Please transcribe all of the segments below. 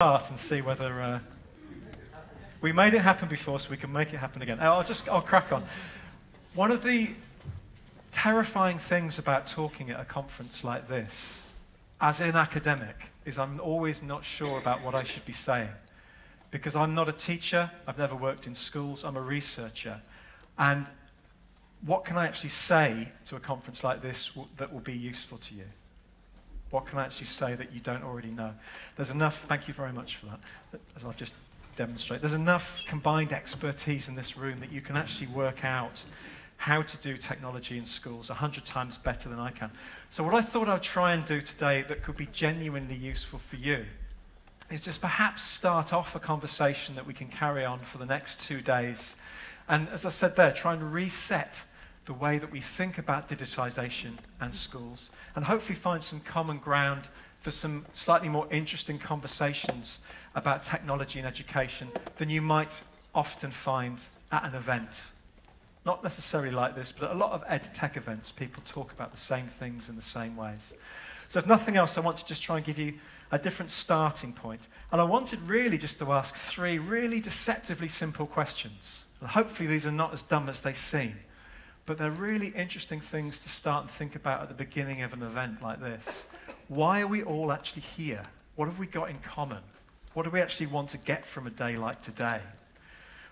start and see whether uh, we made it happen before, so we can make it happen again. I'll just I'll crack on. One of the terrifying things about talking at a conference like this, as an academic, is I'm always not sure about what I should be saying. Because I'm not a teacher, I've never worked in schools, I'm a researcher. And what can I actually say to a conference like this that will be useful to you? What can I actually say that you don't already know? There's enough, thank you very much for that, as I've just demonstrated. There's enough combined expertise in this room that you can actually work out how to do technology in schools a hundred times better than I can. So what I thought I'd try and do today that could be genuinely useful for you is just perhaps start off a conversation that we can carry on for the next two days. And as I said there, try and reset the way that we think about digitization and schools and hopefully find some common ground for some slightly more interesting conversations about technology and education than you might often find at an event not necessarily like this, but a lot of ed tech events, people talk about the same things in the same ways. So if nothing else, I want to just try and give you a different starting point. And I wanted really just to ask three really deceptively simple questions. And hopefully these are not as dumb as they seem, but they're really interesting things to start and think about at the beginning of an event like this. Why are we all actually here? What have we got in common? What do we actually want to get from a day like today?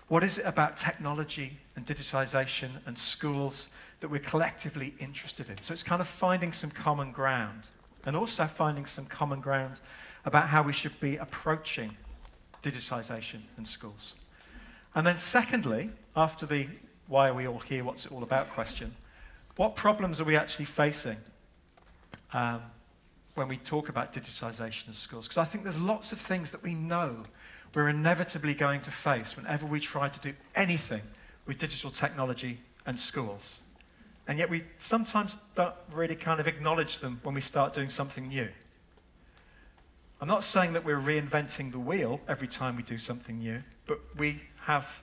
What is it about technology and digitization and schools that we're collectively interested in? So it's kind of finding some common ground and also finding some common ground about how we should be approaching digitization in schools. And then, secondly, after the why are we all here, what's it all about question, what problems are we actually facing um, when we talk about digitization in schools? Because I think there's lots of things that we know we're inevitably going to face whenever we try to do anything with digital technology and schools. And yet we sometimes don't really kind of acknowledge them when we start doing something new. I'm not saying that we're reinventing the wheel every time we do something new, but we have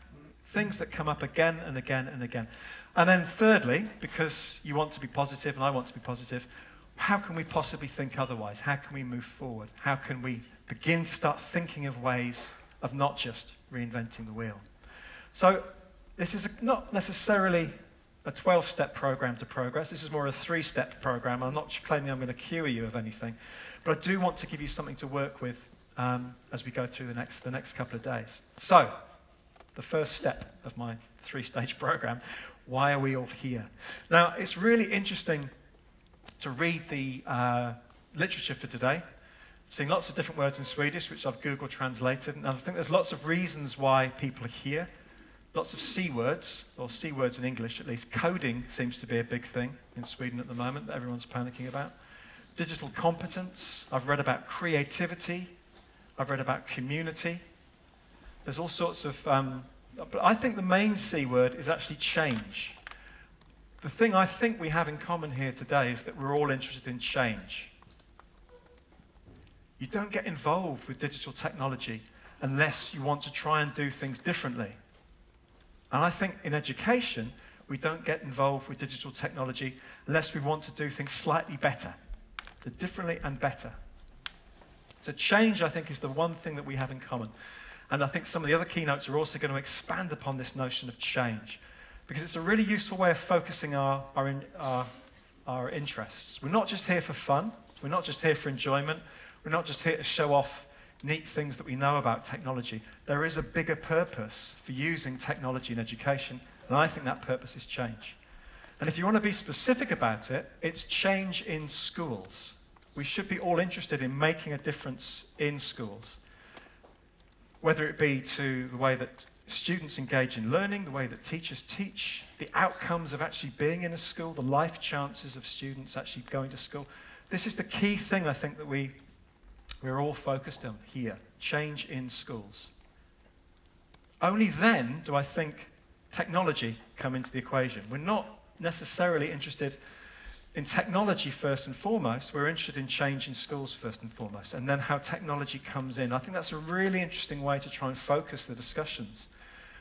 things that come up again and again and again. And then, thirdly, because you want to be positive and I want to be positive, how can we possibly think otherwise? How can we move forward? How can we begin to start thinking of ways of not just reinventing the wheel. So this is not necessarily a 12-step program to progress. This is more a three-step program. I'm not claiming I'm going to cure you of anything, but I do want to give you something to work with um, as we go through the next, the next couple of days. So the first step of my three-stage program, why are we all here? Now, it's really interesting to read the uh, literature for today I've seen lots of different words in Swedish, which I've Google translated. And I think there's lots of reasons why people are here. Lots of C words, or C words in English at least. Coding seems to be a big thing in Sweden at the moment that everyone's panicking about. Digital competence. I've read about creativity. I've read about community. There's all sorts of. Um, but I think the main C word is actually change. The thing I think we have in common here today is that we're all interested in change. You don't get involved with digital technology unless you want to try and do things differently. And I think in education, we don't get involved with digital technology unless we want to do things slightly better, differently and better. So change, I think, is the one thing that we have in common. And I think some of the other keynotes are also going to expand upon this notion of change because it's a really useful way of focusing our, our, in, our, our interests. We're not just here for fun. We're not just here for enjoyment. We're not just here to show off neat things that we know about technology. There is a bigger purpose for using technology in education, and I think that purpose is change. And if you want to be specific about it, it's change in schools. We should be all interested in making a difference in schools, whether it be to the way that students engage in learning, the way that teachers teach, the outcomes of actually being in a school, the life chances of students actually going to school. This is the key thing I think that we we're all focused on here change in schools. Only then do I think technology come into the equation. We're not necessarily interested in technology first and foremost. We're interested in change in schools first and foremost, and then how technology comes in. I think that's a really interesting way to try and focus the discussions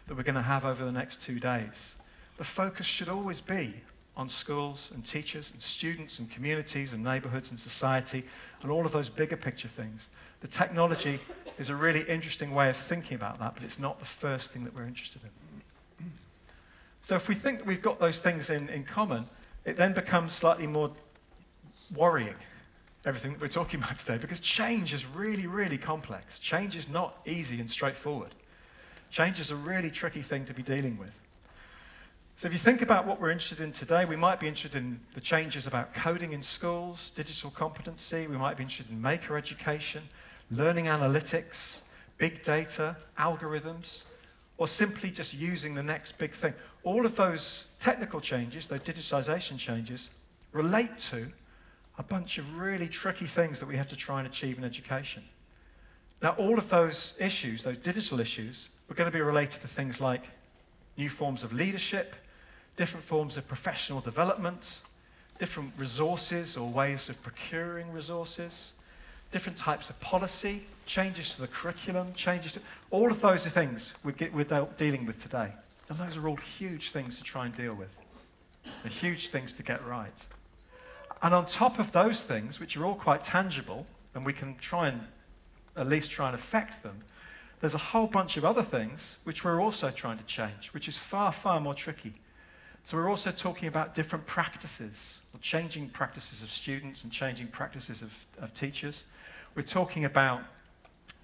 that we're going to have over the next two days. The focus should always be on schools and teachers and students and communities and neighborhoods and society and all of those bigger picture things. The technology is a really interesting way of thinking about that, but it's not the first thing that we're interested in. So if we think that we've got those things in, in common, it then becomes slightly more worrying, everything that we're talking about today, because change is really, really complex. Change is not easy and straightforward. Change is a really tricky thing to be dealing with. So, if you think about what we're interested in today, we might be interested in the changes about coding in schools, digital competency, we might be interested in maker education, learning analytics, big data, algorithms, or simply just using the next big thing. All of those technical changes, those digitization changes, relate to a bunch of really tricky things that we have to try and achieve in education. Now, all of those issues, those digital issues, are going to be related to things like new forms of leadership, different forms of professional development, different resources or ways of procuring resources, different types of policy, changes to the curriculum, changes to all of those are things we're, get, we're dealing with today. And those are all huge things to try and deal with. They're huge things to get right. And on top of those things, which are all quite tangible, and we can try and at least try and affect them, there's a whole bunch of other things which we're also trying to change, which is far, far more tricky. So we're also talking about different practices, or changing practices of students and changing practices of, of teachers. We're talking about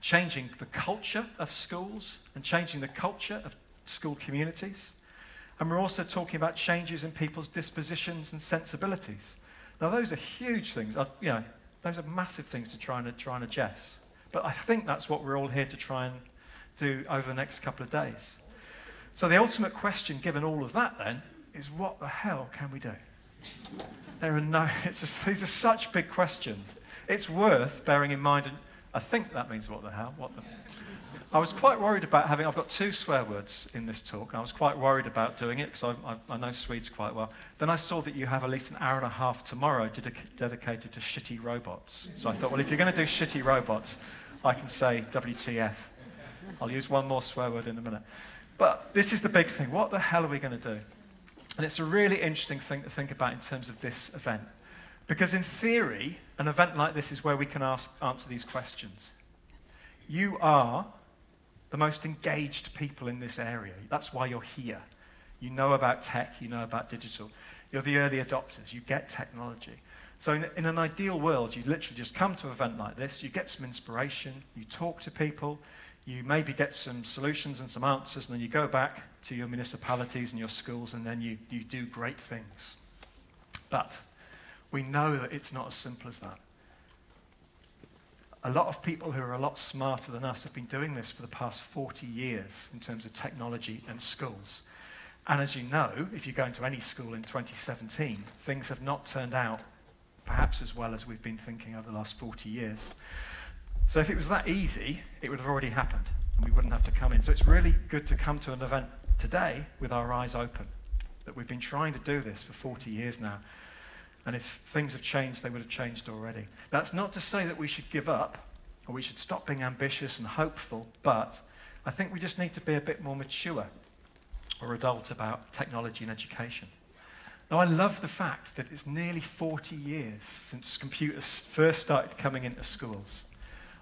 changing the culture of schools and changing the culture of school communities. And we're also talking about changes in people's dispositions and sensibilities. Now, those are huge things. You know, those are massive things to try and, try and adjust. But I think that's what we're all here to try and do over the next couple of days. So the ultimate question, given all of that, then, is what the hell can we do? There are no, just, these are such big questions. It's worth bearing in mind, and I think that means what the hell, what the, I was quite worried about having, I've got two swear words in this talk. I was quite worried about doing it because I, I, I, know Swedes quite well. Then I saw that you have at least an hour and a half tomorrow dedicated to shitty robots. So I thought, well, if you're going to do shitty robots, I can say WTF. I'll use one more swear word in a minute. But this is the big thing. What the hell are we going to do? And it's a really interesting thing to think about in terms of this event. Because in theory, an event like this is where we can ask, answer these questions. You are the most engaged people in this area. That's why you're here. You know about tech, you know about digital. You're the early adopters, you get technology. So, in, in, an ideal world, you literally just come to an event like this, you get some inspiration, you talk to people, you maybe get some solutions and some answers, and then you go back to your municipalities and your schools, and then you, you do great things. But we know that it's not as simple as that. A lot of people who are a lot smarter than us have been doing this for the past 40 years in terms of technology and schools. And as you know, if you go into any school in 2017, things have not turned out perhaps as well as we've been thinking over the last 40 years. So if it was that easy, it would have already happened and we wouldn't have to come in. So it's really good to come to an event today with our eyes open, that we've been trying to do this for 40 years now. And if things have changed, they would have changed already. That's not to say that we should give up or we should stop being ambitious and hopeful, but I think we just need to be a bit more mature or adult about technology and education. Now, I love the fact that it's nearly 40 years since computers first started coming into schools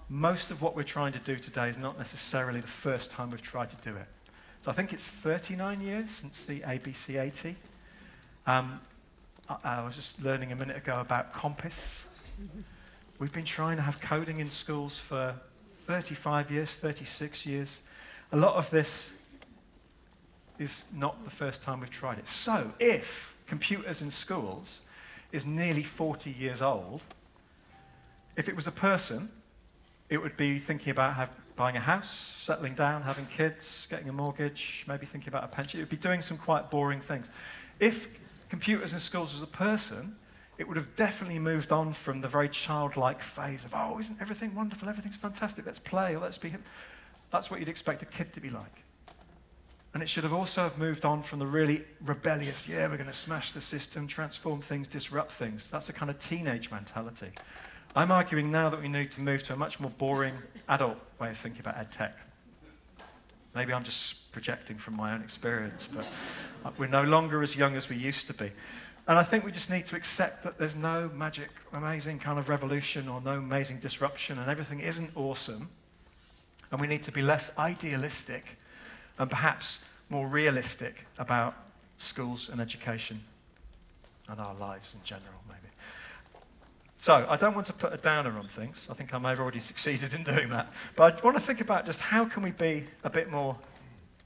most of what we're trying to do today is not necessarily the first time we've tried to do it. So I think it's 39 years since the ABC 80. Um, I, was just learning a minute ago about Compis. We've been trying to have coding in schools for 35 years, 36 years. A lot of this is not the first time we've tried it. So if computers in schools is nearly 40 years old, if it was a person, it would be thinking about have, buying a house, settling down, having kids, getting a mortgage, maybe thinking about a pension. It would be doing some quite boring things. If computers in schools as a person, it would have definitely moved on from the very childlike phase of, oh, isn't everything wonderful? Everything's fantastic. Let's play or let's be. That's what you'd expect a kid to be like. And it should have also have moved on from the really rebellious, yeah, we're going to smash the system, transform things, disrupt things. That's a kind of teenage mentality. I'm arguing now that we need to move to a much more boring adult way of thinking about ed tech. Maybe I'm just projecting from my own experience, but uh, we're no longer as young as we used to be. And I think we just need to accept that there's no magic, amazing kind of revolution or no amazing disruption, and everything isn't awesome. And we need to be less idealistic and perhaps more realistic about schools and education and our lives in general, maybe. So, I don't want to put a downer on things. I think I may have already succeeded in doing that. But I want to think about just how can we be a bit more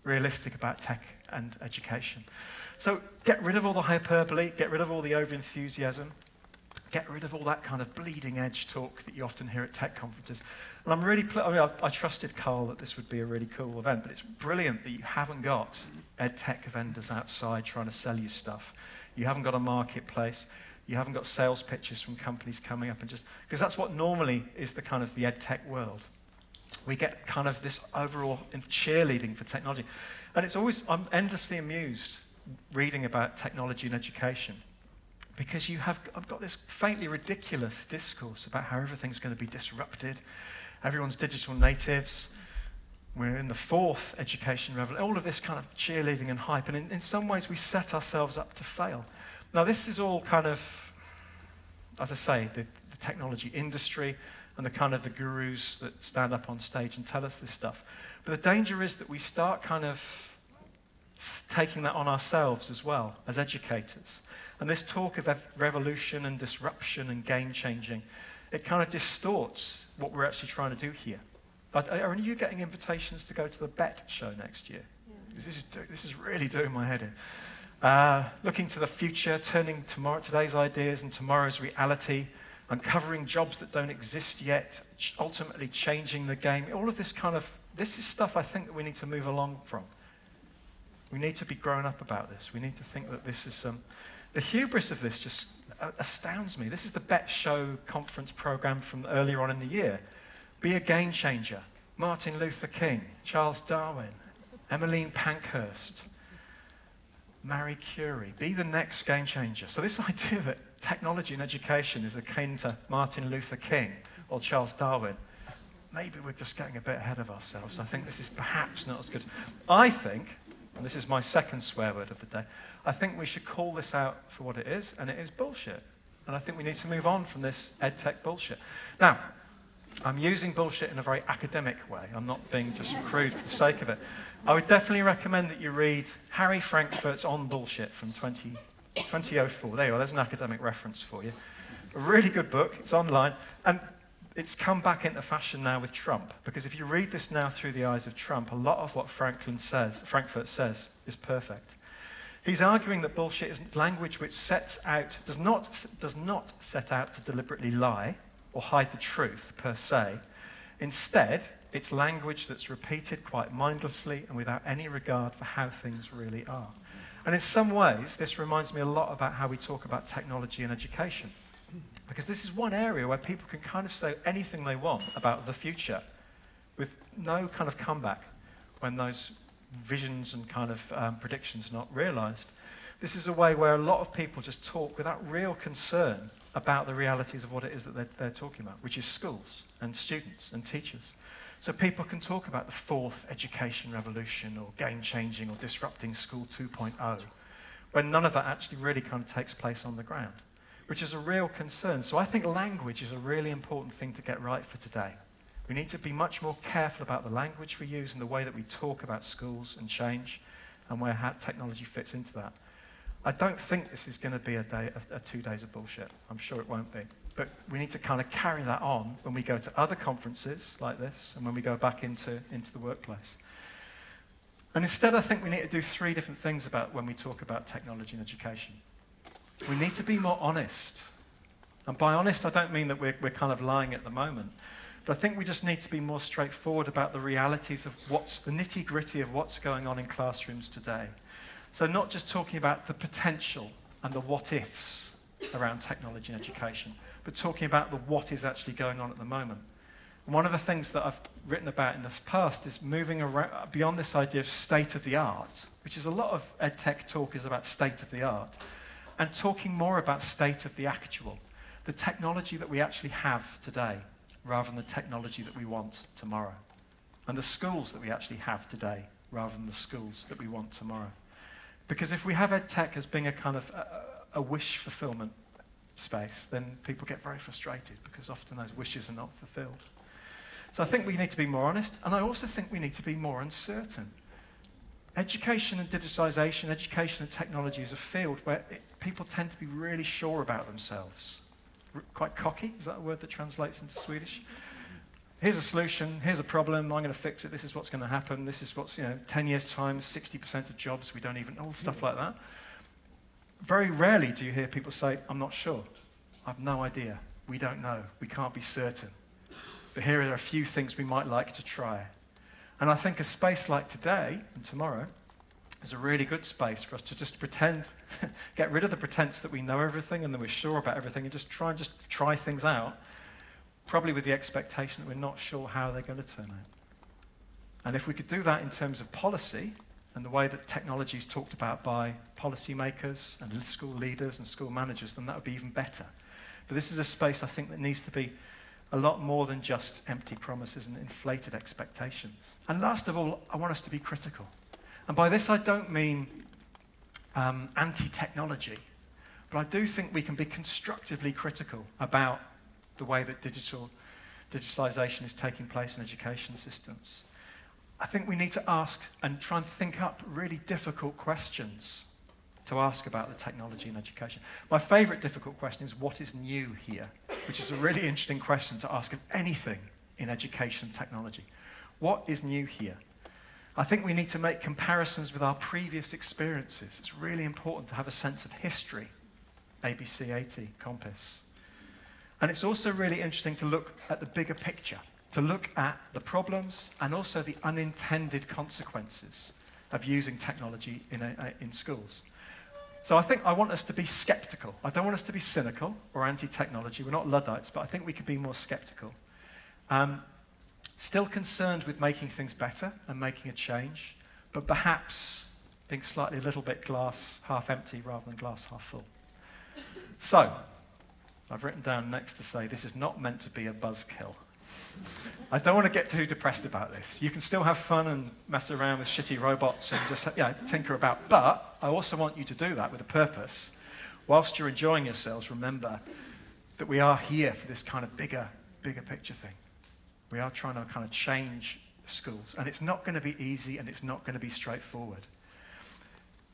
realistic about tech and education. So, get rid of all the hyperbole, get rid of all the overenthusiasm, get rid of all that kind of bleeding edge talk that you often hear at tech conferences. And I'm really, I, mean, I, I trusted Carl that this would be a really cool event, but it's brilliant that you haven't got ed tech vendors outside trying to sell you stuff. You haven't got a marketplace. You haven't got sales pitches from companies coming up and just, because that's what normally is the kind of the ed tech world. We get kind of this overall cheerleading for technology. And it's always, I'm endlessly amused reading about technology and education because you have I've got this faintly ridiculous discourse about how everything's going to be disrupted. Everyone's digital natives. We're in the fourth education revolution. All of this kind of cheerleading and hype. And in, in some ways, we set ourselves up to fail. Now, this is all kind of, as I say, the, the technology industry and the kind of the gurus that stand up on stage and tell us this stuff. But the danger is that we start kind of taking that on ourselves as well as educators. And this talk of revolution and disruption and game changing, it kind of distorts what we're actually trying to do here. Are any of you getting invitations to go to the BETT show next year? Yeah. This, is, this is really doing my head in. Uh, looking to the future, turning tomorrow, today's ideas and tomorrow's reality, uncovering jobs that don't exist yet, ultimately changing the game. All of this kind of, this is stuff I think that we need to move along from. We need to be grown up about this. We need to think that this is, um, the hubris of this just astounds me. This is the BETT Show conference program from earlier on in the year. Be a game changer. Martin Luther King, Charles Darwin, Emmeline Pankhurst, Marie Curie, be the next game changer. So, this idea that technology and education is akin to Martin Luther King or Charles Darwin, maybe we're just getting a bit ahead of ourselves. I think this is perhaps not as good. I think, and this is my second swear word of the day, I think we should call this out for what it is, and it is bullshit. And I think we need to move on from this edtech bullshit. Now, I'm using bullshit in a very academic way. I'm not being just crude for the sake of it. I would definitely recommend that you read Harry Frankfurt's On Bullshit from 20, 2004. There you are, there's an academic reference for you. A really good book, it's online, and it's come back into fashion now with Trump, because if you read this now through the eyes of Trump, a lot of what Franklin says, Frankfurt says is perfect. He's arguing that bullshit is language which sets out, does not, does not set out to deliberately lie, or hide the truth per se. Instead, it's language that's repeated quite mindlessly and without any regard for how things really are. And in some ways, this reminds me a lot about how we talk about technology and education. Because this is one area where people can kind of say anything they want about the future with no kind of comeback when those visions and kind of um, predictions are not realized. This is a way where a lot of people just talk without real concern about the realities of what it is that they're, they're talking about, which is schools and students and teachers. So people can talk about the fourth education revolution or game changing or disrupting school 2.0 when none of that actually really kind of takes place on the ground, which is a real concern. So I think language is a really important thing to get right for today. We need to be much more careful about the language we use and the way that we talk about schools and change and where technology fits into that. I don't think this is going to be a, day, a, a two days of bullshit. I'm sure it won't be. But we need to kind of carry that on when we go to other conferences like this and when we go back into, into the workplace. And instead, I think we need to do three different things about when we talk about technology and education. We need to be more honest. And by honest, I don't mean that we're, we're kind of lying at the moment. But I think we just need to be more straightforward about the realities of what's the nitty gritty of what's going on in classrooms today. So, not just talking about the potential and the what ifs around technology and education, but talking about the what is actually going on at the moment. And one of the things that I've written about in the past is moving around, beyond this idea of state of the art, which is a lot of ed tech talk is about state of the art, and talking more about state of the actual, the technology that we actually have today, rather than the technology that we want tomorrow, and the schools that we actually have today, rather than the schools that we want tomorrow. Because if we have ed tech as being a kind of uh, a wish fulfillment space, then people get very frustrated because often those wishes are not fulfilled. So I think we need to be more honest, and I also think we need to be more uncertain. Education and digitization, education and technology is a field where it, people tend to be really sure about themselves. R- quite cocky, is that a word that translates into Swedish? Here's a solution, here's a problem, I'm going to fix it, this is what's going to happen, this is what's, you know, 10 years' time, 60% of jobs, we don't even, all stuff like that. Very rarely do you hear people say, I'm not sure, I've no idea, we don't know, we can't be certain. But here are a few things we might like to try. And I think a space like today and tomorrow is a really good space for us to just pretend, get rid of the pretense that we know everything and that we're sure about everything and just try and just try things out, probably with the expectation that we're not sure how they're going to turn out. And if we could do that in terms of policy and the way that technology is talked about by policymakers and school leaders and school managers, then that would be even better. But this is a space I think that needs to be a lot more than just empty promises and inflated expectations. And last of all, I want us to be critical. And by this, I don't mean um, anti technology, but I do think we can be constructively critical about the way that digital, digitalization is taking place in education systems. I think we need to ask and try and think up really difficult questions to ask about the technology in education. My favorite difficult question is what is new here? Which is a really interesting question to ask of anything in education technology. What is new here? I think we need to make comparisons with our previous experiences. It's really important to have a sense of history, ABC 80, COMPIS. And it's also really interesting to look at the bigger picture, to look at the problems and also the unintended consequences of using technology in, a, in schools. So I think I want us to be skeptical. I don't want us to be cynical or anti technology. We're not Luddites, but I think we could be more skeptical. Um, still concerned with making things better and making a change, but perhaps being slightly a little bit glass half empty rather than glass half full. So, I've written down next to say this is not meant to be a buzzkill. I don't want to get too depressed about this. You can still have fun and mess around with shitty robots and just yeah, tinker about, but I also want you to do that with a purpose. Whilst you're enjoying yourselves, remember that we are here for this kind of bigger, bigger picture thing. We are trying to kind of change schools, and it's not going to be easy and it's not going to be straightforward.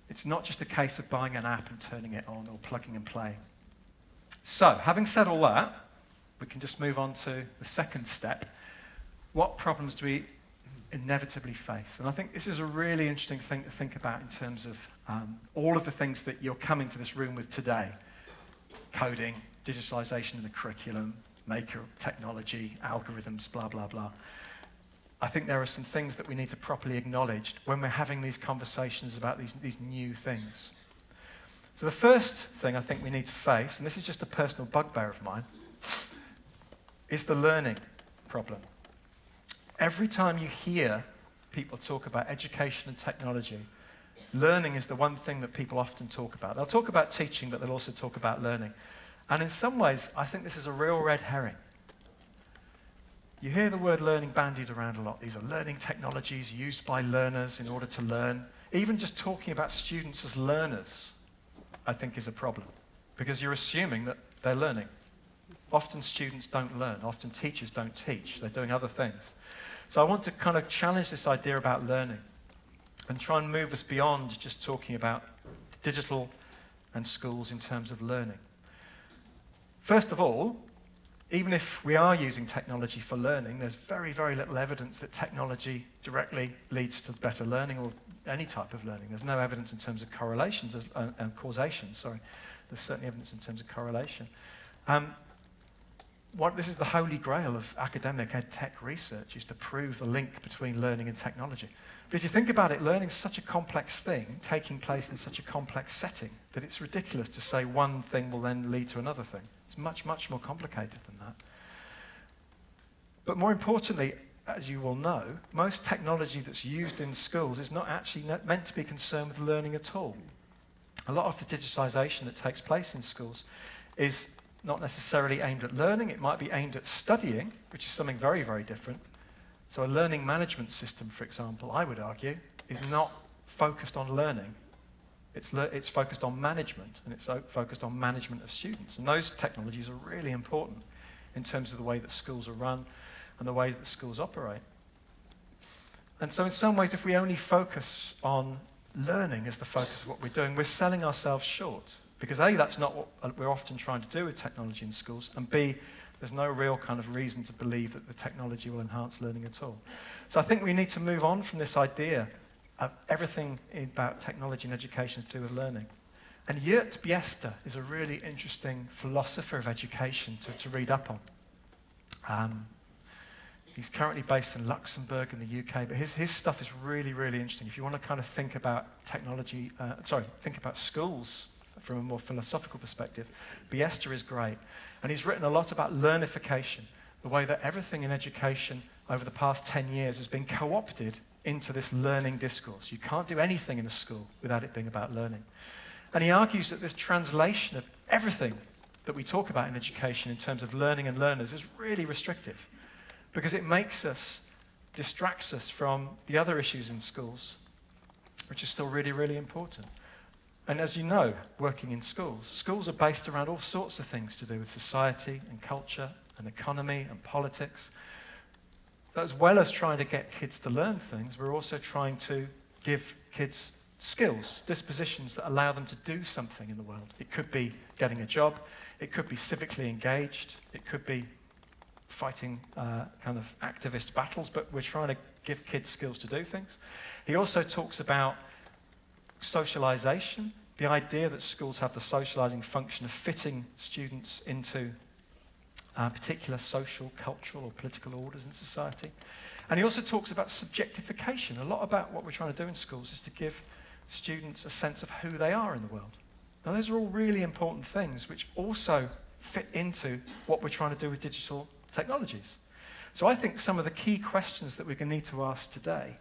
It's not just a case of buying an app and turning it on or plugging and playing. So, having said all that, we can just move on to the second step. What problems do we inevitably face? And I think this is a really interesting thing to think about in terms of um, all of the things that you're coming to this room with today coding, digitalization in the curriculum, maker technology, algorithms, blah, blah, blah. I think there are some things that we need to properly acknowledge when we're having these conversations about these, these new things. So, the first thing I think we need to face, and this is just a personal bugbear of mine, is the learning problem. Every time you hear people talk about education and technology, learning is the one thing that people often talk about. They'll talk about teaching, but they'll also talk about learning. And in some ways, I think this is a real red herring. You hear the word learning bandied around a lot. These are learning technologies used by learners in order to learn. Even just talking about students as learners, I think, is a problem because you're assuming that they're learning. Often students don't learn, often teachers don't teach, they're doing other things. So I want to kind of challenge this idea about learning and try and move us beyond just talking about digital and schools in terms of learning. First of all, even if we are using technology for learning, there's very, very little evidence that technology directly leads to better learning or any type of learning. There's no evidence in terms of correlations and uh, causation, sorry. There's certainly evidence in terms of correlation. Um, what, this is the holy grail of academic ed tech research, is to prove the link between learning and technology. But if you think about it, learning is such a complex thing, taking place in such a complex setting, that it's ridiculous to say one thing will then lead to another thing. It's much, much more complicated than that. But more importantly, as you will know, most technology that's used in schools is not actually meant to be concerned with learning at all. A lot of the digitization that takes place in schools is not necessarily aimed at learning, it might be aimed at studying, which is something very, very different. So, a learning management system, for example, I would argue, is not focused on learning. It's, le- it's focused on management, and it's uh, focused on management of students. And those technologies are really important in terms of the way that schools are run and the way that schools operate. And so, in some ways, if we only focus on learning as the focus of what we're doing, we're selling ourselves short. Because A, that's not what uh, we're often trying to do with technology in schools, and B, there's no real kind of reason to believe that the technology will enhance learning at all. So I think we need to move on from this idea of everything about technology and education to do with learning. And Gert Biesta is a really interesting philosopher of education to, to read up on. Um, he's currently based in Luxembourg in the UK, but his, his stuff is really, really interesting. If you want to kind of think about technology, uh, sorry, think about schools from a more philosophical perspective, Biesta is great. And he's written a lot about learnification, the way that everything in education over the past 10 years has been co opted into this learning discourse. You can't do anything in a school without it being about learning. And he argues that this translation of everything that we talk about in education in terms of learning and learners is really restrictive because it makes us, distracts us from the other issues in schools, which is still really, really important. And as you know, working in schools, schools are based around all sorts of things to do with society and culture and economy and politics. So, as well as trying to get kids to learn things, we're also trying to give kids skills, dispositions that allow them to do something in the world. It could be getting a job, it could be civically engaged, it could be fighting uh, kind of activist battles, but we're trying to give kids skills to do things. He also talks about socialization, the idea that schools have the socializing function of fitting students into uh, particular social, cultural, or political orders in society. And he also talks about subjectification. A lot about what we're trying to do in schools is to give students a sense of who they are in the world. Now, those are all really important things which also fit into what we're trying to do with digital technologies. So I think some of the key questions that we're going to need to ask today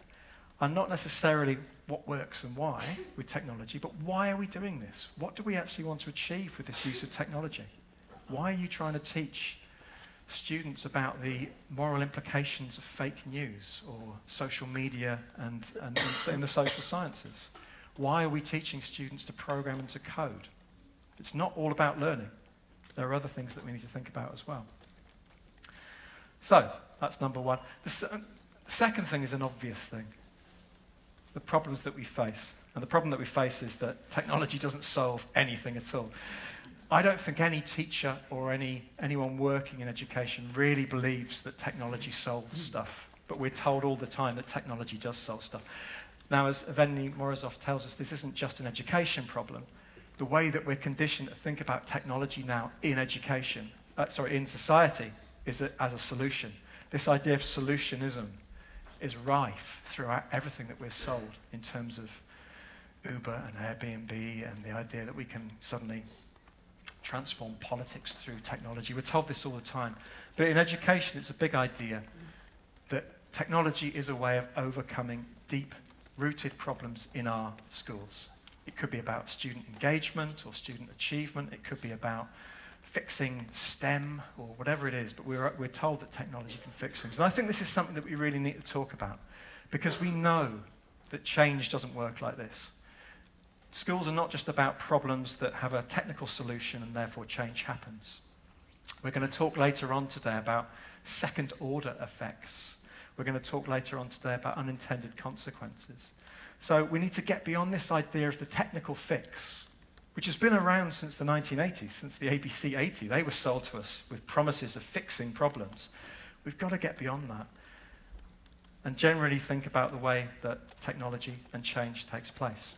are not necessarily what works and why with technology, but why are we doing this? What do we actually want to achieve with this use of technology? Why are you trying to teach students about the moral implications of fake news or social media and, and in the social sciences? Why are we teaching students to program and to code? It's not all about learning. There are other things that we need to think about as well. So, that's number one. The uh, second thing is an obvious thing the problems that we face. And the problem that we face is that technology doesn't solve anything at all. I don't think any teacher or any, anyone working in education really believes that technology solves stuff. But we're told all the time that technology does solve stuff. Now, as Evgeny Morozov tells us, this isn't just an education problem. The way that we're conditioned to think about technology now in education, uh, sorry, in society, is a, as a solution. This idea of solutionism is rife throughout everything that we're sold in terms of Uber and Airbnb and the idea that we can suddenly transform politics through technology. We're told this all the time. But in education, it's a big idea that technology is a way of overcoming deep rooted problems in our schools. It could be about student engagement or student achievement. It could be about fixing STEM or whatever it is, but we're, we're told that technology can fix things. And I think this is something that we really need to talk about because we know that change doesn't work like this. Schools are not just about problems that have a technical solution and therefore change happens. We're going to talk later on today about second order effects. We're going to talk later on today about unintended consequences. So we need to get beyond this idea of the technical fix which has been around since the 1980s, since the ABC 80. They were sold to us with promises of fixing problems. We've got to get beyond that and generally think about the way that technology and change takes place.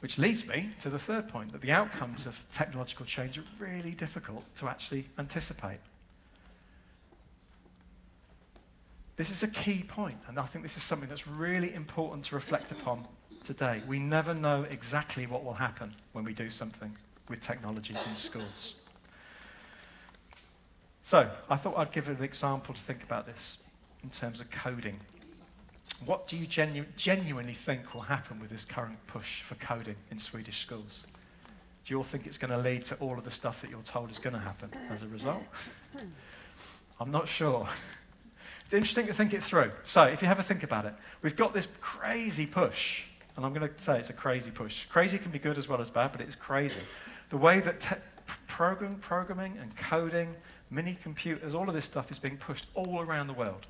Which leads me to the third point that the outcomes of technological change are really difficult to actually anticipate. This is a key point, and I think this is something that's really important to reflect upon today. We never know exactly what will happen when we do something with technologies in schools. So, I thought I'd give an example to think about this in terms of coding. What do you genu- genuinely think will happen with this current push for coding in Swedish schools? Do you all think it's going to lead to all of the stuff that you're told is going to happen as a result? I'm not sure. It's interesting to think it through. So, if you have a think about it, we've got this crazy push and I'm going to say it's a crazy push. Crazy can be good as well as bad, but it's crazy. The way that program, programming and coding, mini computers, all of this stuff is being pushed all around the world.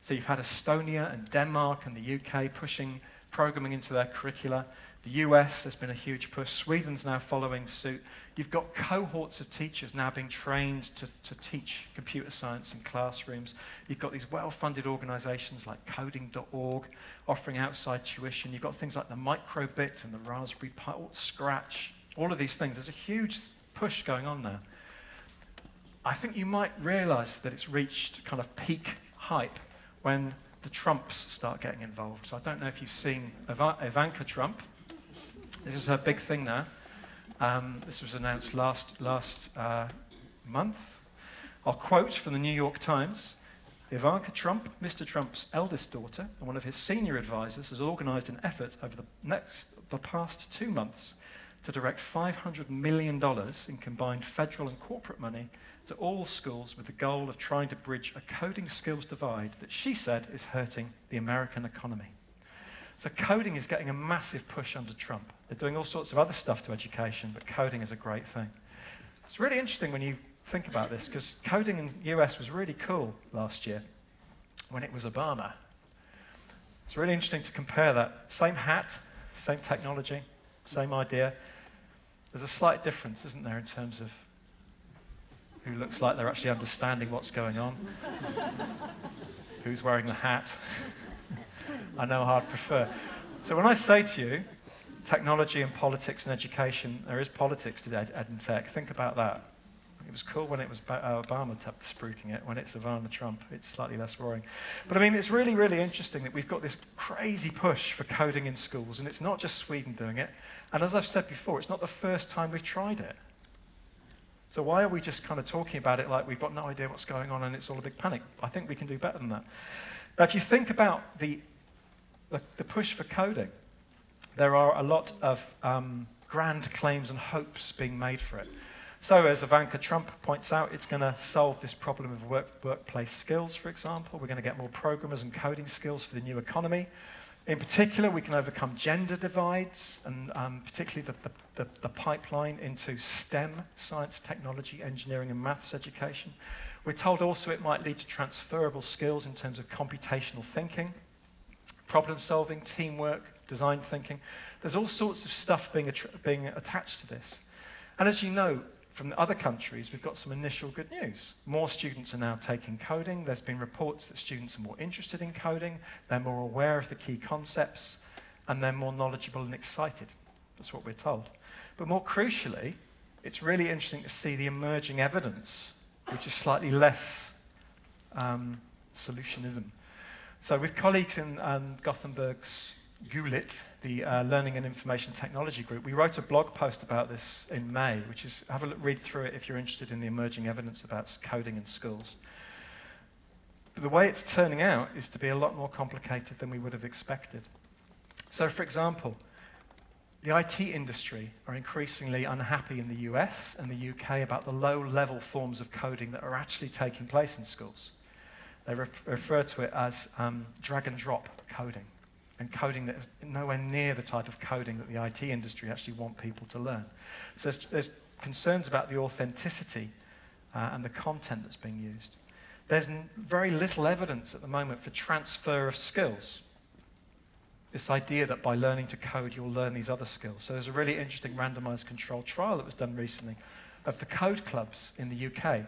So you've had Estonia and Denmark and the UK pushing programming into their curricula. The US, there's been a huge push. Sweden's now following suit. You've got cohorts of teachers now being trained to, to teach computer science in classrooms. You've got these well funded organizations like coding.org offering outside tuition. You've got things like the Microbit and the Raspberry Pi, Scratch, all of these things. There's a huge push going on there. I think you might realize that it's reached kind of peak hype when the Trumps start getting involved. So I don't know if you've seen Ivanka Trump. This is her big thing now. Um, this was announced last, last uh, month. I'll quote from the New York Times. Ivanka Trump, Mr. Trump's eldest daughter, and one of his senior advisors, has organized an effort over the, next, the past two months to direct $500 million in combined federal and corporate money to all schools with the goal of trying to bridge a coding skills divide that she said is hurting the American economy. So, coding is getting a massive push under Trump. They're doing all sorts of other stuff to education, but coding is a great thing. It's really interesting when you think about this because coding in the US was really cool last year when it was Obama. It's really interesting to compare that. Same hat, same technology, same idea. There's a slight difference, isn't there, in terms of who looks like they're actually understanding what's going on, who's wearing the hat. I know I'd prefer. So when I say to you, technology and politics and education, there is politics to ed, ed and tech. Think about that. It was cool when it was uh, Obama spruiking it. When it's Ivana Trump, it's slightly less worrying. But I mean, it's really, really interesting that we've got this crazy push for coding in schools, and it's not just Sweden doing it. And as I've said before, it's not the first time we've tried it. So why are we just kind of talking about it like we've got no idea what's going on and it's all a big panic? I think we can do better than that. Now, if you think about the, the, the push for coding, there are a lot of um, grand claims and hopes being made for it. So, as Ivanka Trump points out, it's going to solve this problem of work, workplace skills, for example. We're going to get more programmers and coding skills for the new economy. In particular, we can overcome gender divides, and um, particularly the, the, the, the, pipeline into STEM, science, technology, engineering, and maths education. We're told also it might lead to transferable skills in terms of computational thinking, problem solving, teamwork, design thinking. There's all sorts of stuff being, being attached to this. And as you know, from other countries, we've got some initial good news. More students are now taking coding. There's been reports that students are more interested in coding, they're more aware of the key concepts, and they're more knowledgeable and excited. That's what we're told. But more crucially, it's really interesting to see the emerging evidence, which is slightly less um, solutionism. So, with colleagues in um, Gothenburg's GULIT, the uh, Learning and Information Technology Group, we wrote a blog post about this in May, which is, have a look, read through it if you're interested in the emerging evidence about coding in schools. But the way it's turning out is to be a lot more complicated than we would have expected. So, for example, the IT industry are increasingly unhappy in the US and the UK about the low level forms of coding that are actually taking place in schools. They re- refer to it as um, drag and drop coding and coding that is nowhere near the type of coding that the IT industry actually want people to learn. So there's, there's concerns about the authenticity uh, and the content that's being used. There's very little evidence at the moment for transfer of skills. This idea that by learning to code, you'll learn these other skills. So there's a really interesting randomized controlled trial that was done recently of the code clubs in the UK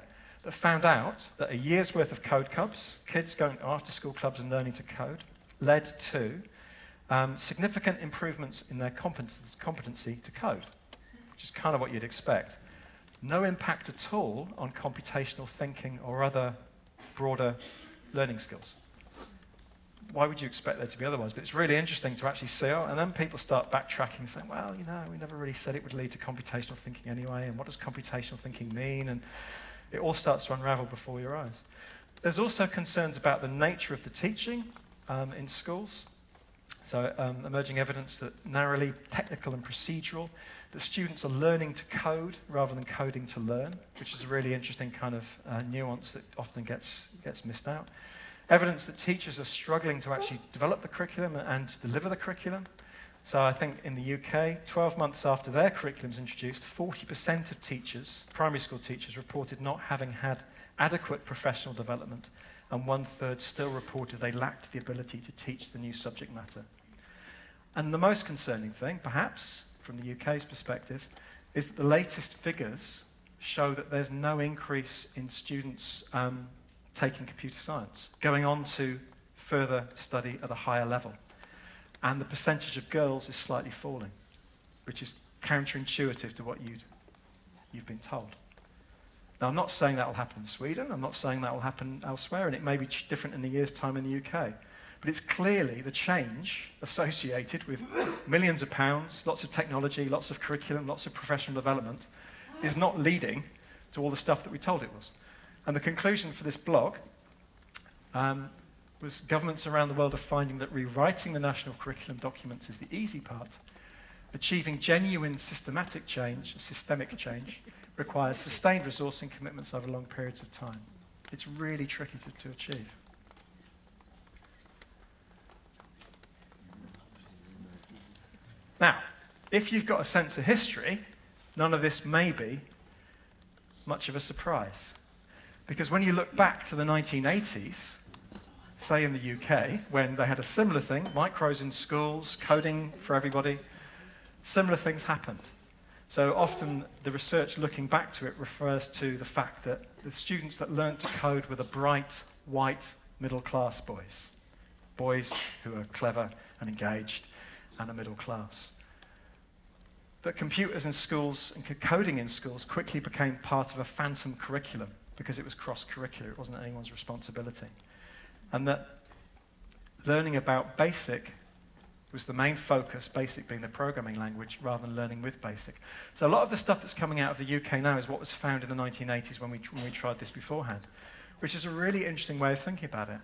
that found out that a year's worth of code clubs, kids going after school clubs and learning to code, led to um, significant improvements in their competency to code, which is kind of what you'd expect. No impact at all on computational thinking or other broader learning skills. Why would you expect there to be otherwise? But it's really interesting to actually see, oh, and then people start backtracking, saying, well, you know, we never really said it would lead to computational thinking anyway, and what does computational thinking mean? And it all starts to unravel before your eyes. There's also concerns about the nature of the teaching um, in schools. So, um, emerging evidence that narrowly technical and procedural, that students are learning to code rather than coding to learn, which is a really interesting kind of uh, nuance that often gets, gets missed out. Evidence that teachers are struggling to actually develop the curriculum and deliver the curriculum. So I think in the UK, 12 months after their curriculum was introduced, 40% of teachers, primary school teachers, reported not having had adequate professional development, and one third still reported they lacked the ability to teach the new subject matter. And the most concerning thing, perhaps, from the UK's perspective, is that the latest figures show that there's no increase in students um, taking computer science, going on to further study at a higher level. And the percentage of girls is slightly falling, which is counterintuitive to what you'd, you've been told. Now, I'm not saying that will happen in Sweden. I'm not saying that will happen elsewhere, and it may be different in a year's time in the UK. But it's clearly the change associated with millions of pounds, lots of technology, lots of curriculum, lots of professional development, is not leading to all the stuff that we told it was. And the conclusion for this blog um, was governments around the world are finding that rewriting the national curriculum documents is the easy part. Achieving genuine systematic change, systemic change, requires sustained resourcing commitments over long periods of time. It's really tricky to, to achieve. Now, if you've got a sense of history, none of this may be much of a surprise. Because when you look back to the 1980s, say in the UK, when they had a similar thing, micros in schools, coding for everybody, similar things happened. So often the research looking back to it refers to the fact that the students that learnt to code were the bright, white, middle class boys. Boys who are clever and engaged and a middle class. That computers in schools and coding in schools quickly became part of a phantom curriculum because it was cross curricular, it wasn't anyone's responsibility. And that learning about BASIC was the main focus, BASIC being the programming language, rather than learning with BASIC. So a lot of the stuff that's coming out of the UK now is what was found in the 1980s when we, when we tried this beforehand, which is a really interesting way of thinking about it.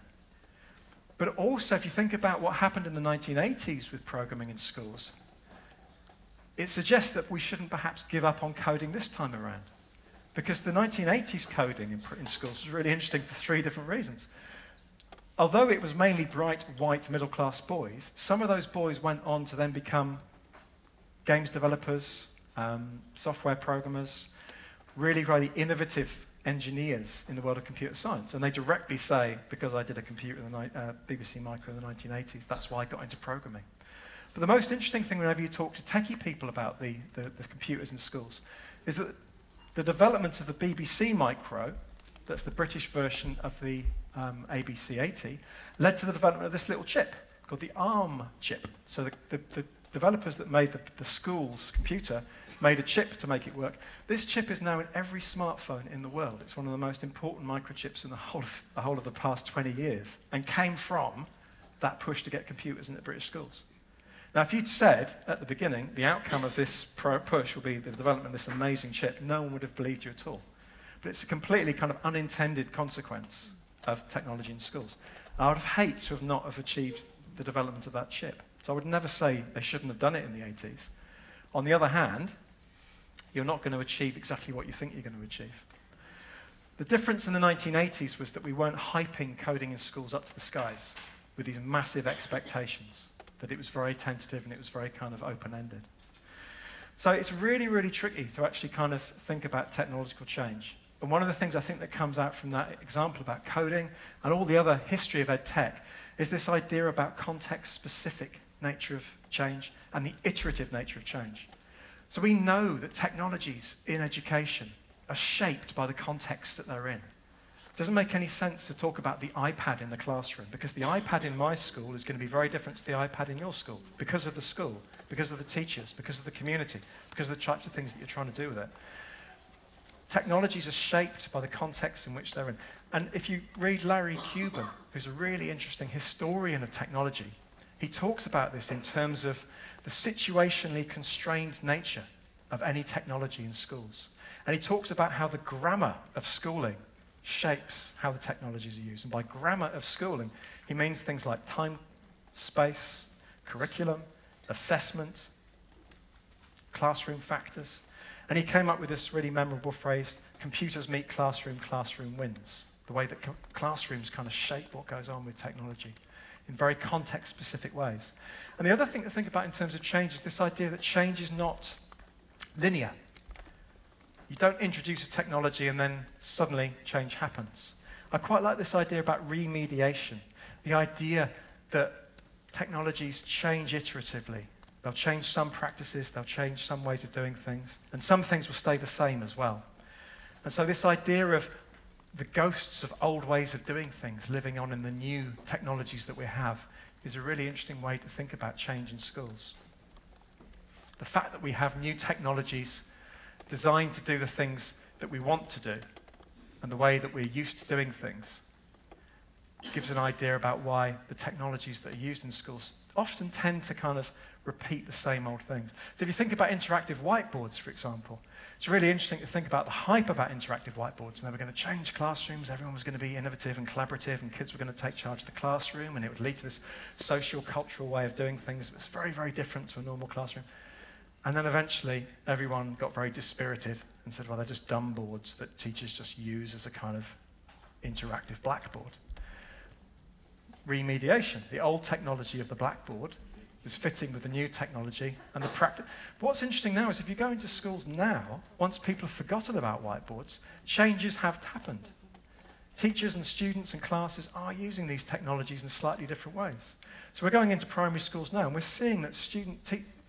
But also, if you think about what happened in the 1980s with programming in schools, it suggests that we shouldn't perhaps give up on coding this time around. Because the 1980s coding in, in schools was really interesting for three different reasons. Although it was mainly bright, white, middle class boys, some of those boys went on to then become games developers, um, software programmers, really, really innovative engineers in the world of computer science. And they directly say, because I did a computer in the uh, BBC Micro in the 1980s, that's why I got into programming. But the most interesting thing whenever you talk to techie people about the, the, the computers in schools is that the development of the BBC Micro, that's the British version of the um, ABC-80, led to the development of this little chip called the ARM chip. So the, the, the developers that made the, the school's computer made a chip to make it work. This chip is now in every smartphone in the world. It's one of the most important microchips in the whole of the, whole of the past 20 years and came from that push to get computers into British schools. Now, if you'd said at the beginning the outcome of this push will be the development of this amazing chip, no one would have believed you at all. But it's a completely kind of unintended consequence of technology in schools. I would have hated to have not have achieved the development of that chip. So I would never say they shouldn't have done it in the 80s. On the other hand, you're not going to achieve exactly what you think you're going to achieve. The difference in the 1980s was that we weren't hyping coding in schools up to the skies with these massive expectations, that it was very tentative and it was very kind of open ended. So it's really, really tricky to actually kind of think about technological change. And one of the things I think that comes out from that example about coding and all the other history of ed tech is this idea about context specific nature of change and the iterative nature of change. So we know that technologies in education are shaped by the context that they're in. It doesn't make any sense to talk about the iPad in the classroom because the iPad in my school is going to be very different to the iPad in your school because of the school, because of the teachers, because of the community, because of the types of things that you're trying to do with it. Technologies are shaped by the context in which they're in. And if you read Larry Cuban, who's a really interesting historian of technology, he talks about this in terms of the situationally constrained nature of any technology in schools. And he talks about how the grammar of schooling shapes how the technologies are used. And by grammar of schooling, he means things like time, space, curriculum, assessment, classroom factors. And he came up with this really memorable phrase computers meet classroom, classroom wins. The way that classrooms kind of shape what goes on with technology in very context specific ways. And the other thing to think about in terms of change is this idea that change is not linear. You don't introduce a technology and then suddenly change happens. I quite like this idea about remediation, the idea that technologies change iteratively. They'll change some practices, they'll change some ways of doing things, and some things will stay the same as well. And so, this idea of the ghosts of old ways of doing things living on in the new technologies that we have is a really interesting way to think about change in schools. The fact that we have new technologies designed to do the things that we want to do and the way that we're used to doing things gives an idea about why the technologies that are used in schools often tend to kind of repeat the same old things. So if you think about interactive whiteboards, for example, it's really interesting to think about the hype about interactive whiteboards. And they were going to change classrooms, everyone was going to be innovative and collaborative, and kids were going to take charge of the classroom, and it would lead to this social, cultural way of doing things that was very, very different to a normal classroom. And then eventually, everyone got very dispirited and said, well, they're just dumb boards that teachers just use as a kind of interactive blackboard remediation. The old technology of the blackboard is fitting with the new technology and the practice. What's interesting now is if you go into schools now, once people have forgotten about whiteboards, changes have happened. Teachers and students and classes are using these technologies in slightly different ways. So we're going into primary schools now, and we're seeing that student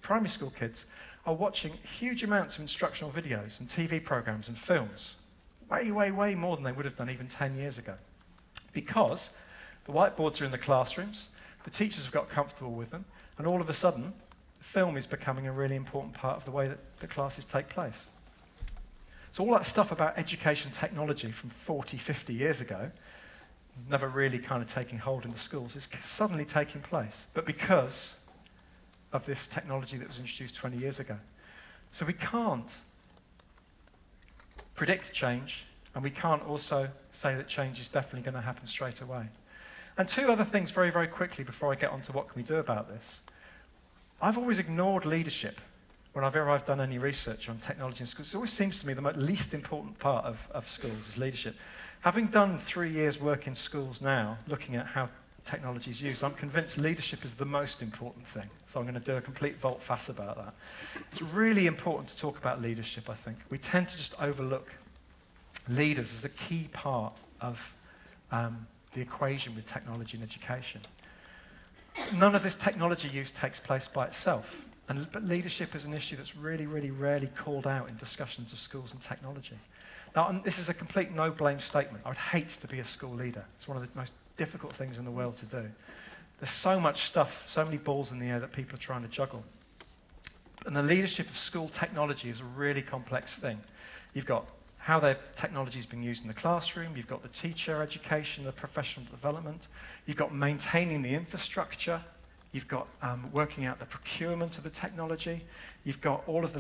primary school kids are watching huge amounts of instructional videos and TV programs and films, way, way, way more than they would have done even 10 years ago. Because the whiteboards are in the classrooms, the teachers have got comfortable with them, and all of a sudden, film is becoming a really important part of the way that the classes take place. So all that stuff about education technology from 40, 50 years ago, never really kind of taking hold in the schools, is suddenly taking place. But because of this technology that was introduced 20 years ago. So we can't predict change, and we can't also say that change is definitely going to happen straight away. And two other things very, very quickly before I get on to what can we do about this. I've always ignored leadership whenever I've done any research on technology in schools. It always seems to me the least important part of, of schools is leadership. Having done three years' work in schools now, looking at how technology is used, I'm convinced leadership is the most important thing. So I'm going to do a complete volte-face about that. It's really important to talk about leadership, I think. We tend to just overlook leaders as a key part of um, the equation with technology and education. None of this technology use takes place by itself. And, but leadership is an issue that's really, really rarely called out in discussions of schools and technology. Now, this is a complete no blame statement. I would hate to be a school leader. It's one of the most difficult things in the world to do. There's so much stuff, so many balls in the air that people are trying to juggle. And the leadership of school technology is a really complex thing. You've got how their technology is being used in the classroom, you've got the teacher education, the professional development, you've got maintaining the infrastructure, you've got um, working out the procurement of the technology, you've got all of the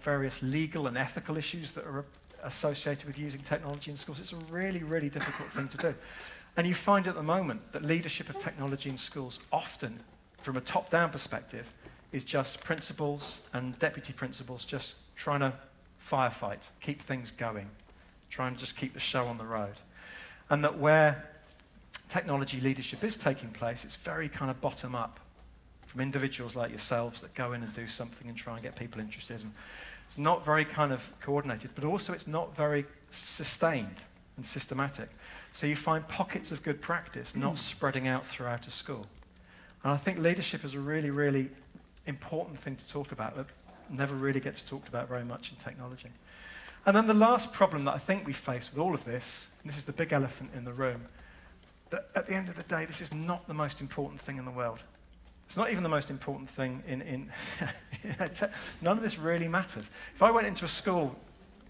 various legal and ethical issues that are associated with using technology in schools. It's a really, really difficult thing to do. And you find at the moment that leadership of technology in schools often, from a top-down perspective, is just principals and deputy principals just trying to firefight, keep things going, try and just keep the show on the road. And that where technology leadership is taking place, it's very kind of bottom up from individuals like yourselves that go in and do something and try and get people interested. And it's not very kind of coordinated, but also it's not very sustained and systematic. So you find pockets of good practice not mm. spreading out throughout a school. And I think leadership is a really, really important thing to talk about never really gets talked about very much in technology. And then the last problem that I think we face with all of this, and this is the big elephant in the room, that at the end of the day, this is not the most important thing in the world. It's not even the most important thing in, in none of this really matters. If I went into a school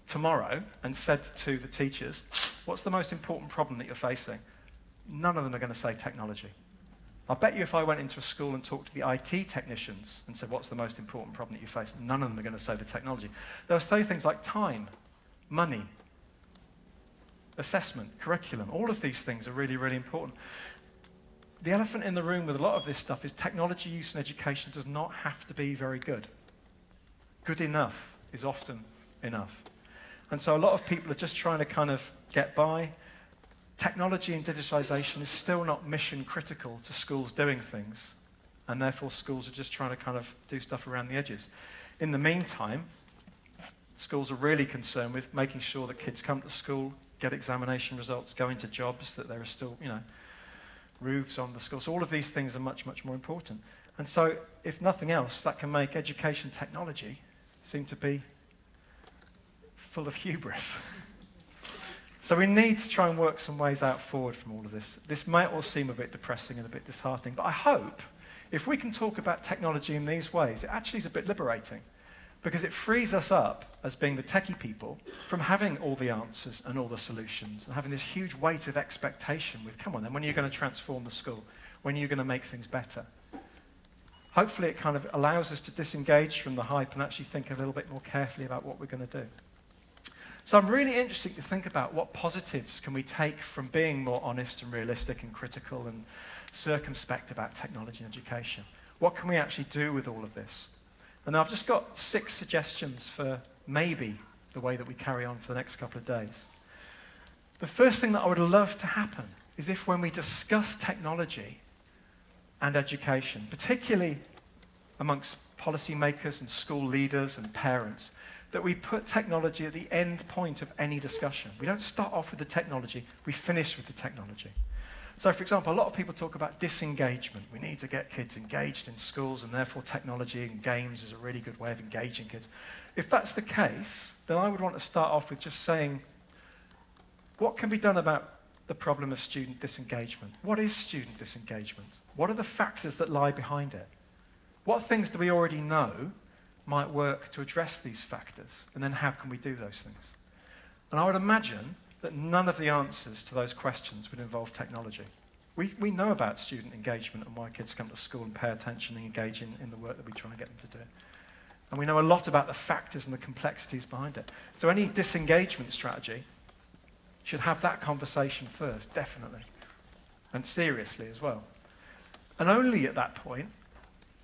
tomorrow and said to the teachers, what's the most important problem that you're facing? None of them are going to say technology. I bet you if I went into a school and talked to the IT technicians and said, what's the most important problem that you face? None of them are going to say the technology. They'll say things like time, money, assessment, curriculum. All of these things are really, really important. The elephant in the room with a lot of this stuff is technology use in education does not have to be very good. Good enough is often enough. And so a lot of people are just trying to kind of get by, technology and digitalization is still not mission critical to schools doing things, and therefore schools are just trying to kind of do stuff around the edges. In the meantime, schools are really concerned with making sure that kids come to school, get examination results, go into jobs, that there are still, you know, roofs on the schools. So all of these things are much, much more important. And so, if nothing else, that can make education technology seem to be full of hubris. so we need to try and work some ways out forward from all of this. This might all seem a bit depressing and a bit disheartening, but I hope if we can talk about technology in these ways, it actually is a bit liberating because it frees us up as being the techie people from having all the answers and all the solutions and having this huge weight of expectation with, come on then, when are you going to transform the school? When are you going to make things better? Hopefully, it kind of allows us to disengage from the hype and actually think a little bit more carefully about what we're going to do. So I'm really interested to think about what positives can we take from being more honest and realistic and critical and circumspect about technology and education. What can we actually do with all of this? And I've just got six suggestions for maybe the way that we carry on for the next couple of days. The first thing that I would love to happen is if when we discuss technology and education, particularly amongst policymakers and school leaders and parents, that we put technology at the end point of any discussion. We don't start off with the technology, we finish with the technology. So, for example, a lot of people talk about disengagement. We need to get kids engaged in schools, and therefore, technology and games is a really good way of engaging kids. If that's the case, then I would want to start off with just saying, what can be done about the problem of student disengagement? What is student disengagement? What are the factors that lie behind it? What things do we already know might work to address these factors? And then how can we do those things? And I would imagine that none of the answers to those questions would involve technology. We, we know about student engagement and why kids come to school and pay attention and engage in, in the work that we try and get them to do. And we know a lot about the factors and the complexities behind it. So any disengagement strategy should have that conversation first, definitely. And seriously as well. And only at that point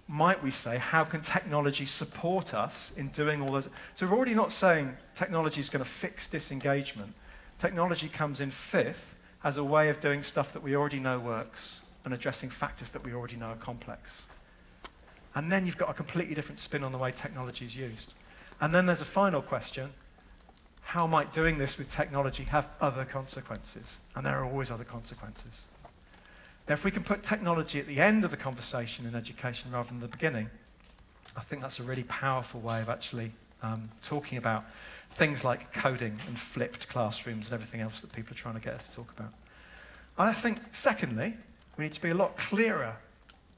might we say, how can technology support us in doing all those? So we're already not saying technology is going to fix disengagement. Technology comes in fifth as a way of doing stuff that we already know works and addressing factors that we already know are complex. And then you've got a completely different spin on the way technology is used. And then there's a final question how might doing this with technology have other consequences? And there are always other consequences. Now, if we can put technology at the end of the conversation in education rather than the beginning, I think that's a really powerful way of actually um, talking about things like coding and flipped classrooms and everything else that people are trying to get us to talk about. And I think, secondly, we need to be a lot clearer